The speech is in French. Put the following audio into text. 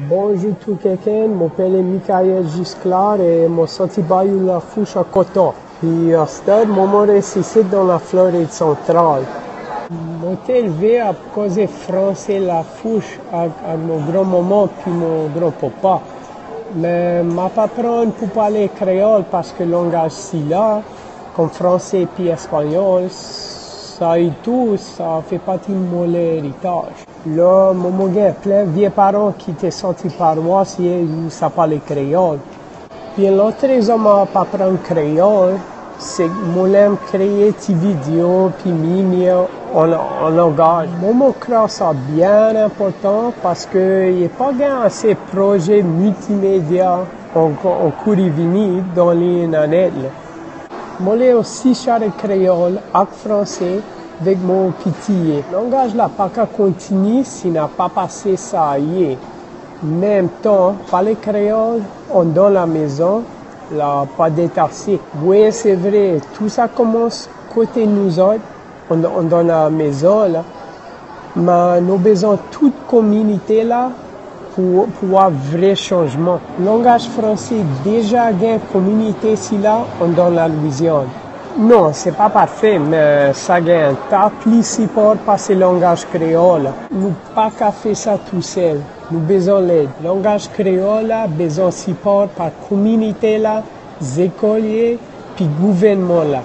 Bonjour tout quelqu'un, mon père est Michael Gisclar et mon sorti bayou la fouche à coton. Puis à mort est ici dans la Floride centrale. Mon élevé à cause français la fouche avec, mon grand-maman puis mon grand-papa. Mais ma pas prendre pour parler créole parce que langage si là, comme français puis espagnol, ça fait partie de mon héritage. Là, mon gars, plein vieux parents qui étaient sortis paroissiers, où ça parlait créole. Puis l'autre raison pas prendre créole, c'est que moi j'aime créer des vidéos puis mimi en, en langage. Je crois ça bien important parce que n'y a pas assez de projets multimédia en, en cours dans l'internet. Moi, j'ai aussi chargé créole avec français avec mon. Le langage n'a pas qu'à continuer s'il n'a pas passé ça hier. Même temps, parler créole, on dans la maison, là, pas détaché. Oui, c'est vrai, tout ça commence côté nous autres, on, on dans la maison, là. Mais nous avons besoin de toute communauté là pour, pour un vrai changement. Le langage français déjà une communauté ici là, dans la Louisiane. Non, c'est pas parfait, mais ça gagne tas plus support par ce langage créole. Nous pas qu'à faire ça tout seul. Nous besoin l'aide. Langage créole besoin support par communauté là, écoliers, puis gouvernement là.